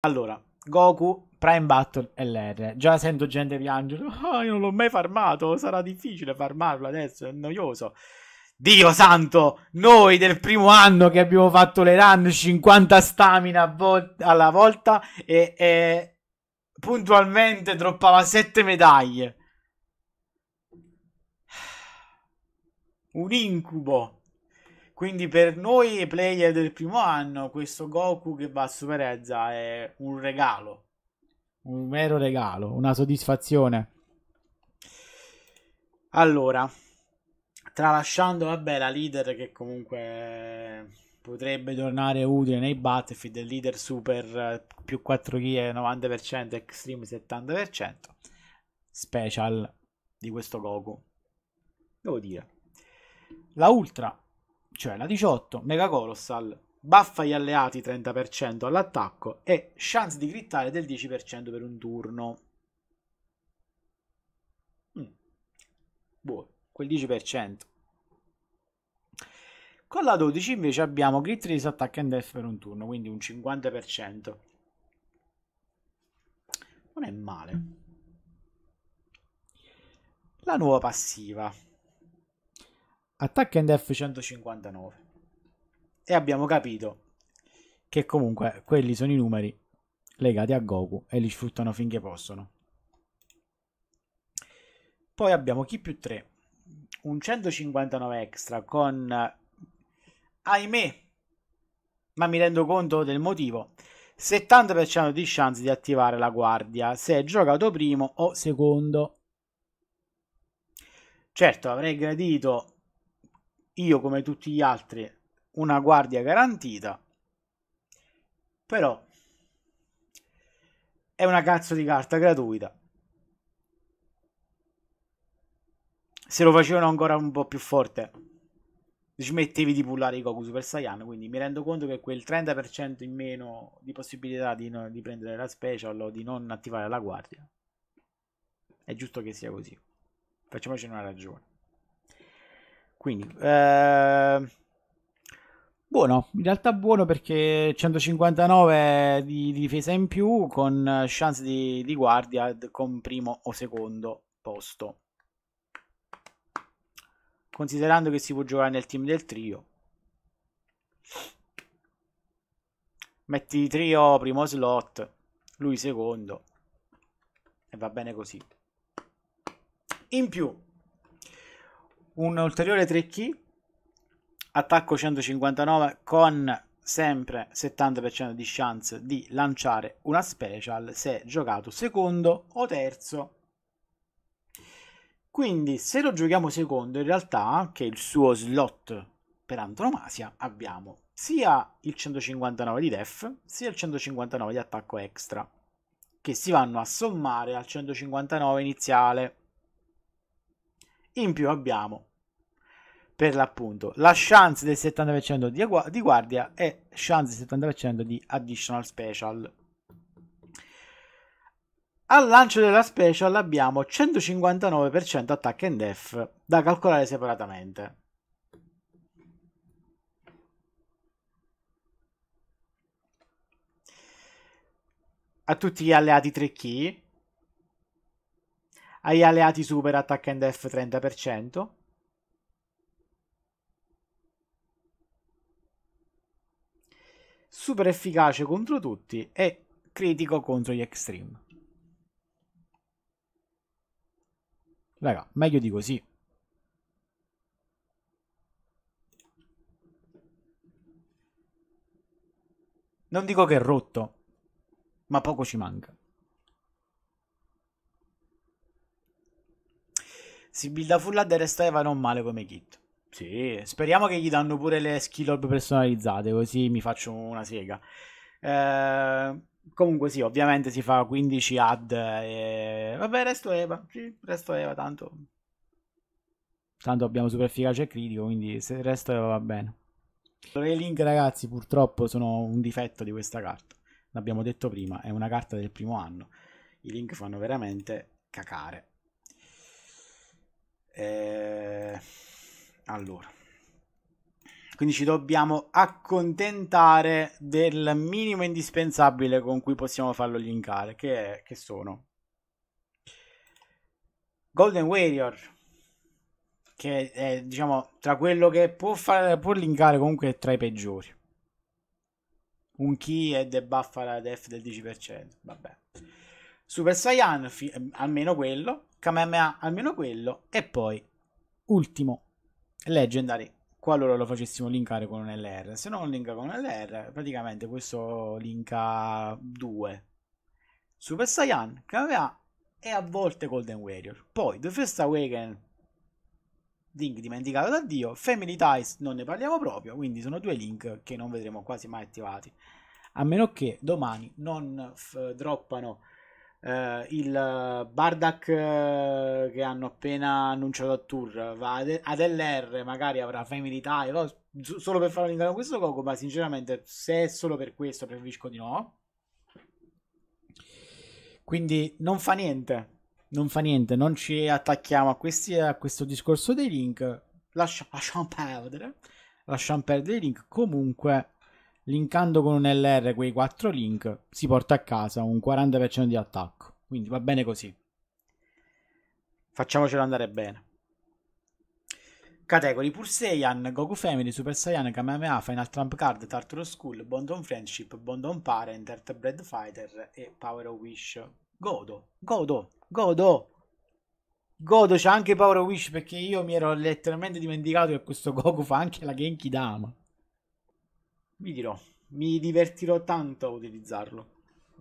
Allora, Goku, Prime Battle LR. Già sento gente piangere. Oh, io non l'ho mai farmato. Sarà difficile farmarlo adesso. È noioso. Dio santo, noi del primo anno che abbiamo fatto le run 50 stamina alla volta e, e puntualmente droppava 7 medaglie. Un incubo. Quindi per noi player del primo anno, questo Goku che va a Super Ezza è un regalo. Un vero regalo, una soddisfazione. Allora, tralasciando, vabbè, la leader che comunque potrebbe tornare utile nei Battlefield, il leader super più 4 kg 90%, extreme 70%, special di questo Goku. Devo dire. La Ultra cioè la 18, Mega Colossal, buffa gli alleati 30% all'attacco e chance di crittare del 10% per un turno. Mm. Buono, quel 10%. Con la 12 invece abbiamo crit release attack and death per un turno, quindi un 50%. Non è male. La nuova passiva. Attack and F 159. E abbiamo capito che comunque quelli sono i numeri legati a Goku e li sfruttano finché possono. Poi abbiamo chi più 3, un 159 extra con, ahimè, ma mi rendo conto del motivo, 70% di chance di attivare la guardia se è giocato primo o secondo. Certo, avrei gradito io come tutti gli altri una guardia garantita però è una cazzo di carta gratuita. Se lo facevano ancora un po' più forte smettevi di pullare i Goku Super Saiyan quindi mi rendo conto che quel 30% in meno di possibilità di, no, di prendere la special o di non attivare la guardia è giusto che sia così. Facciamoci una ragione quindi, eh, buono, in realtà buono perché 159 di, di difesa in più con chance di, di guardia con primo o secondo posto. Considerando che si può giocare nel team del trio. Metti trio primo slot, lui secondo e va bene così. In più, un ulteriore 3 key. Attacco 159 con sempre 70% di chance di lanciare una special se giocato secondo o terzo. Quindi se lo giochiamo secondo in realtà che è il suo slot per antonomasia abbiamo sia il 159 di def sia il 159 di attacco extra che si vanno a sommare al 159 iniziale. In più abbiamo per l'appunto la chance del 70% di, di guardia e chance del 70% di additional special. Al lancio della special abbiamo 159% attack and def da calcolare separatamente. A tutti gli alleati 3 key, agli alleati super attack and def 30%, super efficace contro tutti e critico contro gli extreme. Raga, meglio di così. Non dico che è rotto, ma poco ci manca. Si builda full ad e va non male come kit. Sì, speriamo che gli danno pure le skill orb personalizzate, così mi faccio una sega. Eh, comunque sì, ovviamente si fa 15 ad e... Vabbè, resto Eva, sì, resto Eva, tanto... Tanto abbiamo super efficace e critico, quindi se il resto Eva va bene. Le link ragazzi purtroppo sono un difetto di questa carta. L'abbiamo detto prima, è una carta del primo anno. I link fanno veramente cacare. Eh... Allora, Quindi ci dobbiamo accontentare del minimo indispensabile con cui possiamo farlo linkare, che, è, che sono Golden Warrior, che è, diciamo, tra quello che può, fare, può linkare comunque è tra i peggiori. Un key e debuffa la def del 10%, vabbè. Super Saiyan, fi- almeno quello, Kamehameha, almeno quello, e poi, ultimo, Legendary, qualora lo facessimo linkare con un LR. Se non linka con un LR, praticamente questo linka 2. Super Saiyan, Kamehameha e a volte Golden Warrior. Poi The First Awaken, link dimenticato da Dio. Family Ties non ne parliamo proprio, quindi sono due link che non vedremo quasi mai attivati. A meno che domani non f- droppano Uh, il Bardak uh, che hanno appena annunciato a tour va ad, ad LR magari avrà Family Tie no? solo per farlo linkare questo Goku ma sinceramente se è solo per questo preferisco di no quindi non fa niente non fa niente non ci attacchiamo a, questi, a questo discorso dei link Lascia, lasciamo perdere lasciamo perdere i link comunque linkando con un LR quei 4 link si porta a casa un 40% di attacco. Quindi va bene così. Facciamocelo andare bene. Category Pur Saiyan, Goku Family, Super Saiyan, Kamehameha, Final Trump Card, Tartarus School, Bond on Friendship, Bond on Parent, Earthbred Fighter e Power of Wish. Godo, godo, godo. Godo c'ha anche Power of Wish perché io mi ero letteralmente dimenticato che questo Goku fa anche la Genki Dama vi dirò, mi divertirò tanto a utilizzarlo.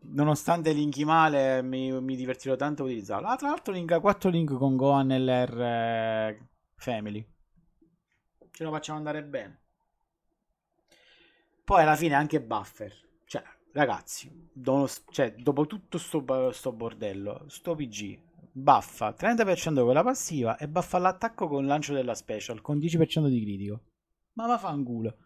Nonostante linki male, mi, mi divertirò tanto a utilizzarlo. Ah, tra l'altro linka 4 link con Gohan LR eh, Family. Ce lo facciamo andare bene. Poi alla fine anche buffer. Cioè, ragazzi, dono, cioè, dopo tutto sto, sto bordello, sto PG buffa 30% con la passiva e buffa l'attacco con lancio della special con 10% di critico. Ma va fanculo.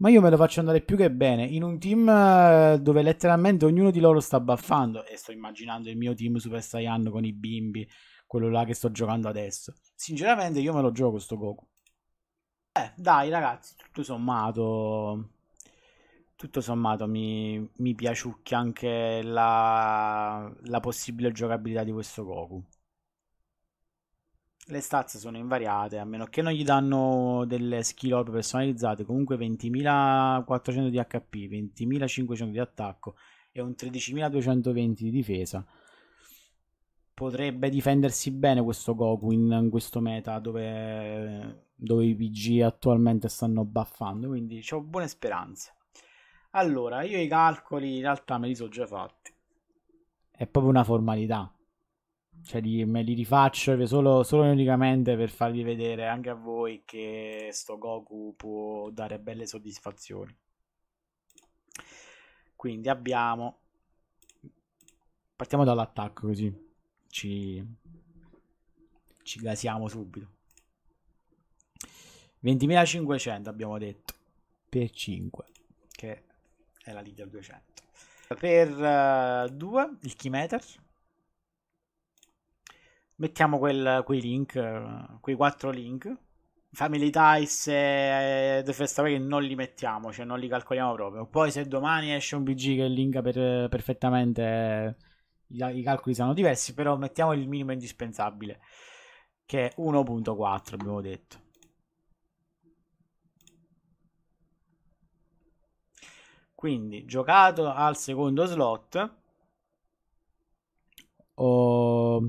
Ma io me lo faccio andare più che bene in un team eh, dove letteralmente ognuno di loro sta baffando. E sto immaginando il mio team Super Saiyan con i bimbi, quello là che sto giocando adesso. Sinceramente, io me lo gioco sto Goku. Eh, dai, ragazzi, tutto sommato. Tutto sommato mi, mi piaciucchia anche la, la possibile giocabilità di questo Goku le stats sono invariate, a meno che non gli danno delle skill up personalizzate, comunque 20.400 di HP, 20.500 di attacco e un 13.220 di difesa. Potrebbe difendersi bene questo Goku in, in questo meta dove, dove, i PG attualmente stanno buffando, quindi ho buone speranze. Allora, io i calcoli in realtà me li sono già fatti. È proprio una formalità cioè li, me li rifaccio solo, solo unicamente per farvi vedere anche a voi che sto Goku può dare belle soddisfazioni. Quindi abbiamo... Partiamo dall'attacco così ci, ci gasiamo subito. 20.500 abbiamo detto per 5 che è la leader 200 per 2 uh, il Keymeter mettiamo quel, quei link, quei quattro link. Family Ties e The First Away non li mettiamo, cioè non li calcoliamo proprio. Poi se domani esce un BG che linka per, perfettamente, i, i, calcoli saranno diversi, però mettiamo il minimo indispensabile, che è 1.4 abbiamo detto. Quindi giocato al secondo slot. Oh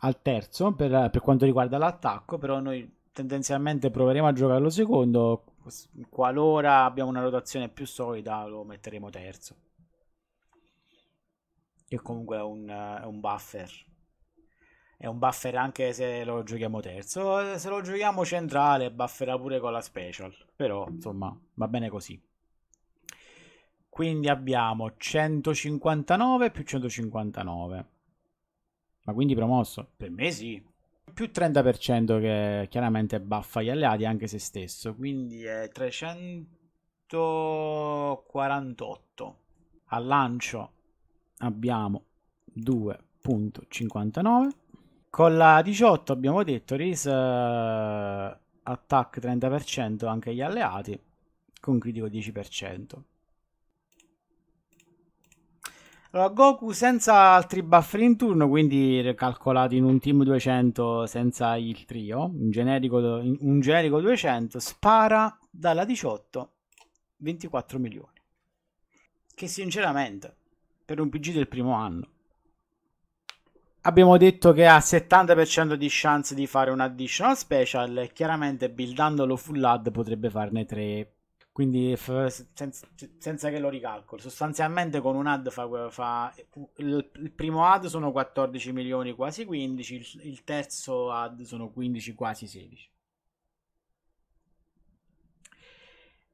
al terzo per, per quanto riguarda l'attacco, però noi tendenzialmente proveremo a giocarlo secondo, qualora abbiamo una rotazione più solida lo metteremo terzo. Che comunque è un, è un buffer. È un buffer anche se lo giochiamo terzo. Se lo giochiamo centrale, bufferà pure con la special. Però, insomma, va bene così. Quindi abbiamo 159 più 159. Ma quindi promosso? Per me sì. Più 30% che chiaramente buffa gli alleati anche se stesso. Quindi è 348. Al lancio abbiamo 2.59. Con la 18 abbiamo detto Rise attack 30% anche agli alleati, con critico 10%. Allora, Goku senza altri buffer in turno, quindi calcolati in un team 200 senza il trio, un generico, un generico 200, spara dalla 18 24 milioni. Che sinceramente, per un PG del primo anno, abbiamo detto che ha 70% di chance di fare un additional special e chiaramente buildandolo full ad potrebbe farne 3 quindi f- senza, senza, che lo ricalcolo sostanzialmente con un ad fa, fa il, il, primo ad sono 14 milioni quasi 15 il, il terzo ad sono 15 quasi 16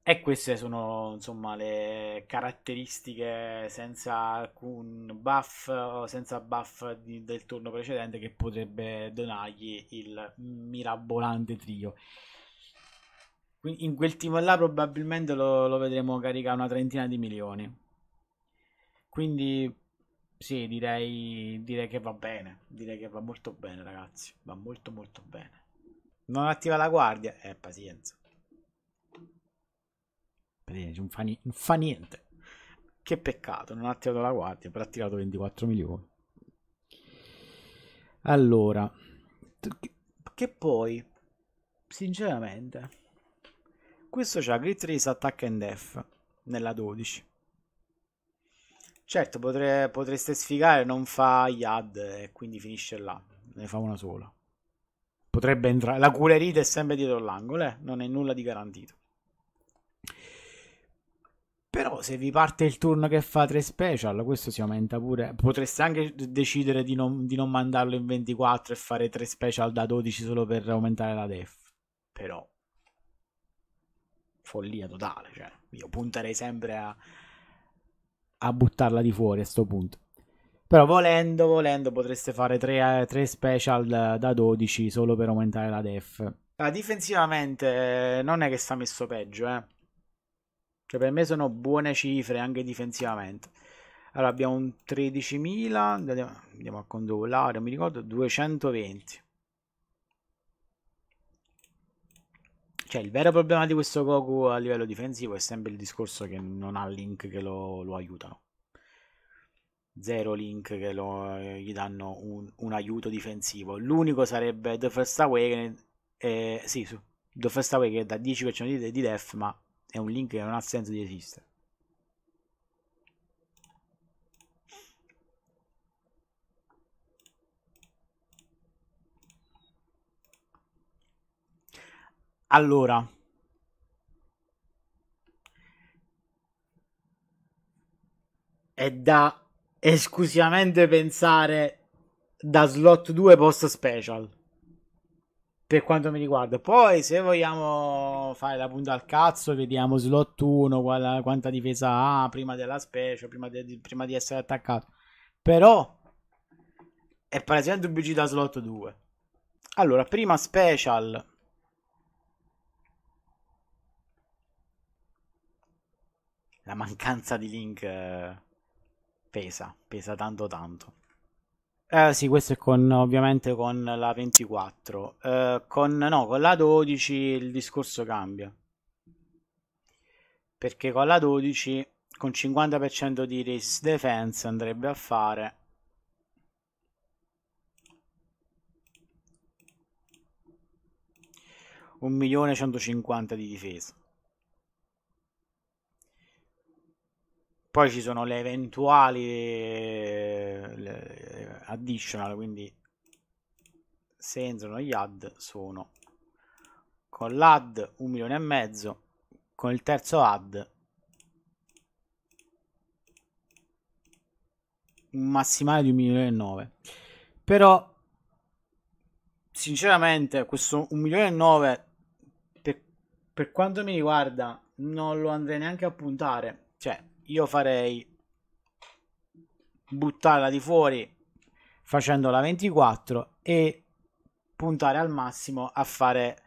E queste sono insomma le caratteristiche senza alcun buff o senza buff di, del turno precedente che potrebbe donargli il mirabolante trio. In quel team là probabilmente lo, lo vedremo caricare una trentina di milioni. Quindi sì, direi, direi che va bene. Direi che va molto bene, ragazzi. Va molto molto bene. Non attiva la guardia? Eh, pazienza. Non fa, non fa niente. Che peccato, non ha attivato la guardia, però ha tirato 24 milioni. Allora, che poi, sinceramente, questo c'ha Grit Race Attack and Def nella 12. Certo, potre, potreste sfigare, non fa Yad e quindi finisce là. Ne fa una sola. Potrebbe entrare. La culerita è sempre dietro l'angolo, eh? non è nulla di garantito. Però se vi parte il turno che fa 3 special, questo si aumenta pure. Potreste anche decidere di non, di non mandarlo in 24 e fare 3 special da 12 solo per aumentare la def. Però follia totale, cioè io punterei sempre a, a buttarla di fuori a sto punto. Però volendo, volendo potreste fare 3, 3 special da, da 12 solo per aumentare la def. Ah, difensivamente non è che sta messo peggio, eh cioè per me sono buone cifre anche difensivamente. Allora abbiamo un 13.000, andiamo a controllare, mi ricordo 220. Cioè il vero problema di questo Goku a livello difensivo è sempre il discorso che non ha link che lo, lo aiutano. Zero link che lo, gli danno un, un, aiuto difensivo. L'unico sarebbe The First Awakening. Eh, sì, The First Awakening da 10% di, di def, ma è un link che non ha senso di esistere. Allora, è da esclusivamente pensare da slot 2 post special per quanto mi riguarda. Poi, se vogliamo fare la punta al cazzo, vediamo slot 1, qual, quanta difesa ha prima della specie, prima, de, prima di essere attaccato. Però è palesemente un BG da slot 2. Allora, prima special. La mancanza di link eh, pesa, pesa tanto tanto. Eh, sì, questo è con ovviamente con la 24. Eh, con, no, con la 12 il discorso cambia. Perché con la 12 con 50% di race defense andrebbe a fare 1.150.000 di difesa. Poi ci sono le eventuali le additional, quindi se entrano gli add sono con l'add un milione e mezzo, con il terzo add un massimale di un milione e nove. Però sinceramente questo un milione e nove per, per quanto mi riguarda non lo andrei neanche a puntare. Cioè, io farei buttarla di fuori facendo la 24 e puntare al massimo a fare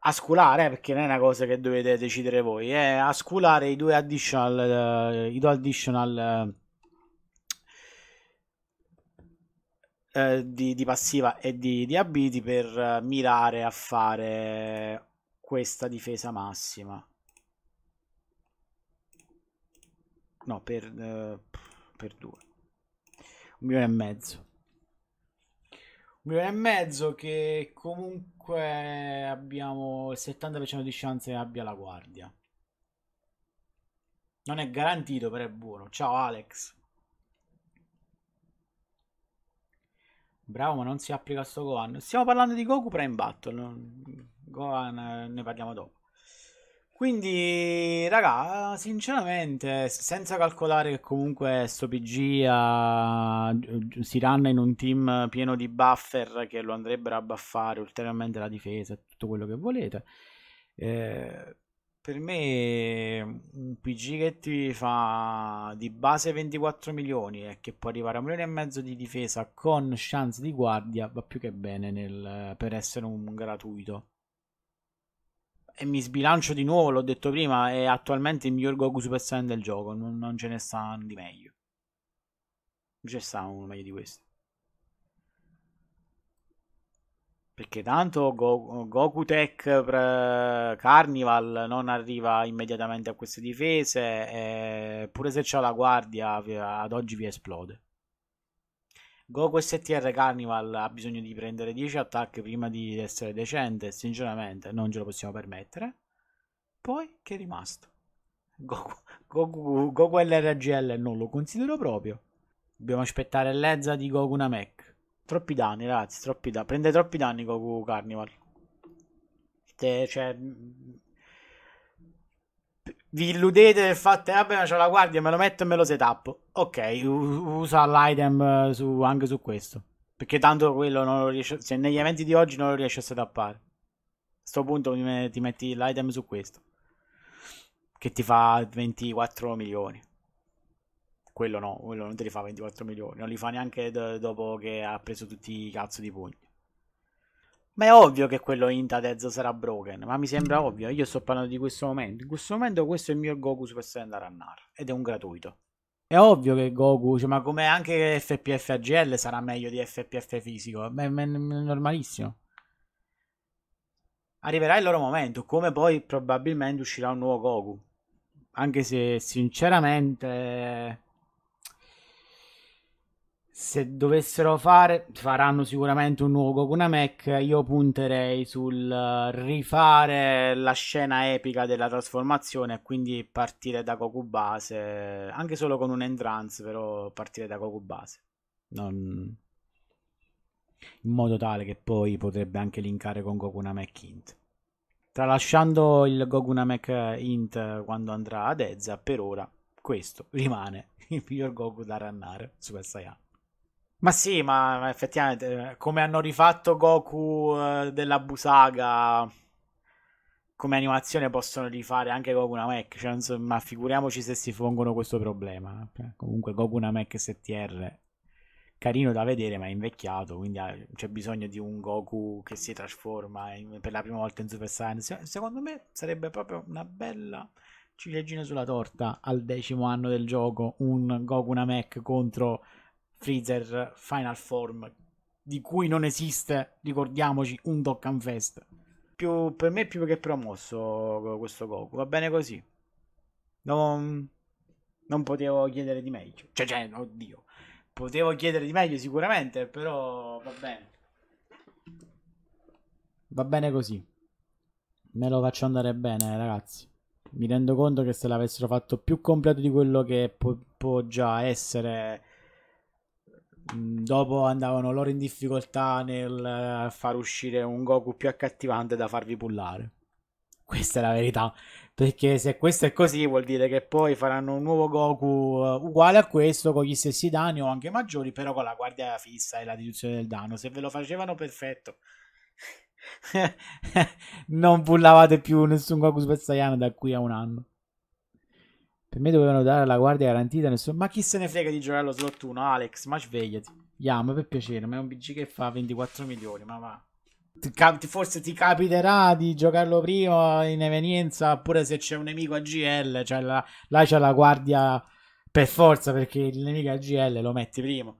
a sculare eh, perché non è una cosa che dovete decidere voi è a sculare i due additional uh, i due additional eh, di, di, passiva e di, di ability per mirare a fare questa difesa massima. No, per, uh, per due. Un milione e mezzo. Un milione e mezzo che comunque abbiamo il 70% di chance che abbia la guardia. Non è garantito, però è buono. Ciao Alex. Bravo, ma non si applica sto Gohan. Stiamo parlando di Goku Prime Battle. Gohan eh, ne parliamo dopo. Quindi, raga, sinceramente, senza calcolare che comunque sto PG uh, si ranna in un team pieno di buffer che lo andrebbero a buffare ulteriormente la difesa e tutto quello che volete. Eh, per me un PG che ti fa di base 24 milioni e che può arrivare a un milione e mezzo di difesa con chance di guardia va più che bene nel, per essere un gratuito e mi sbilancio di nuovo, l'ho detto prima, è attualmente il miglior Goku Super Saiyan del gioco, non, non ce ne sta di meglio. Non ce ne sta uno meglio di questo. Perché tanto Go- Goku Tech Carnival non arriva immediatamente a queste difese, e pure se c'ha la guardia ad oggi vi esplode. Goku STR Carnival ha bisogno di prendere 10 attacchi prima di essere decente. Sinceramente, non ce lo possiamo permettere. Poi, che è rimasto? Goku, Goku, Goku LRGL non lo considero proprio. Dobbiamo aspettare l'Ezza di Goku Namek. Troppi danni, ragazzi. Troppi danni. Prende troppi danni Goku Carnival. Cioè, vi illudete del fatto che vabbè, c'ho la guardia, me lo metto e me lo setup. Ok, usa l'item eh, su, anche su questo. Perché tanto quello non lo riesce. Se negli eventi di oggi non lo riesce a setappare. A questo punto ti metti l'item su questo. Che ti fa 24 milioni. Quello no, quello non te li fa 24 milioni. Non li fa neanche d- dopo che ha preso tutti i cazzo di pugni. Ma è ovvio che quello Intadez sarà broken, ma mi sembra ovvio. Io sto parlando di questo momento. In questo momento questo è il mio Goku Super Saiyan da rannare. Ed è un gratuito. È ovvio che Goku, cioè, ma come anche FPF AGL sarà meglio di FPF fisico. È, è, è normalissimo. Arriverà il loro momento, come poi probabilmente uscirà un nuovo Goku. Anche se sinceramente se dovessero fare, faranno sicuramente un nuovo Goku Namek. Io punterei sul rifare la scena epica della trasformazione e quindi partire da Goku base, anche solo con un entrance, però partire da Goku base. Non... In modo tale che poi potrebbe anche linkare con Goku Namek Int. Tralasciando il Goku Namek Int quando andrà ad Ezza, per ora questo rimane il miglior Goku da rannare Super Saiyan. Ma sì, ma effettivamente, eh, come hanno rifatto Goku eh, della Busaga come animazione possono rifare anche Goku Namek, cioè, insomma, ma figuriamoci se si pongono questo problema. Eh, comunque Goku Namek STR carino da vedere, ma è invecchiato, quindi c'è bisogno di un Goku che si trasforma in, per la prima volta in Super Saiyan. Secondo me sarebbe proprio una bella ciliegina sulla torta al decimo anno del gioco, un Goku Namek contro Freezer Final Form, di cui non esiste, ricordiamoci, un Dokkan Fest. Più, per me è più che promosso questo Goku, va bene così. Non, non potevo chiedere di meglio. Cioè, cioè, oddio. Potevo chiedere di meglio sicuramente, però va bene. Va bene così. Me lo faccio andare bene, ragazzi. Mi rendo conto che se l'avessero fatto più completo di quello che può, può già essere dopo andavano loro in difficoltà nel far uscire un Goku più accattivante da farvi pullare. Questa è la verità. Perché se questo è così, vuol dire che poi faranno un nuovo Goku uh, uguale a questo, con gli stessi danni o anche maggiori, però con la guardia fissa e la riduzione del danno. Se ve lo facevano, perfetto. non pullavate più nessun Goku Super Saiyan da qui a un anno. Per me dovevano dare la guardia garantita. Nessuno... Ma chi se ne frega di giocare allo slot 1, Alex? Ma svegliati. Yama, per piacere, ma è un BG che fa 24 milioni, ma va. Forse ti capiterà di giocarlo prima in evenienza, oppure se c'è un nemico a GL, cioè la, là c'è la guardia per forza perché il nemico a GL lo metti prima.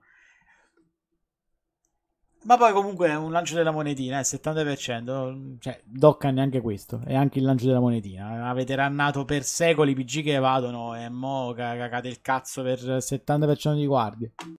Ma poi comunque è un lancio della monetina, eh, 70%, cioè Dokkan neanche questo, è anche il lancio della monetina. Avete rannato per secoli PG che evadono e mo cagate il cazzo per 70% di guardie.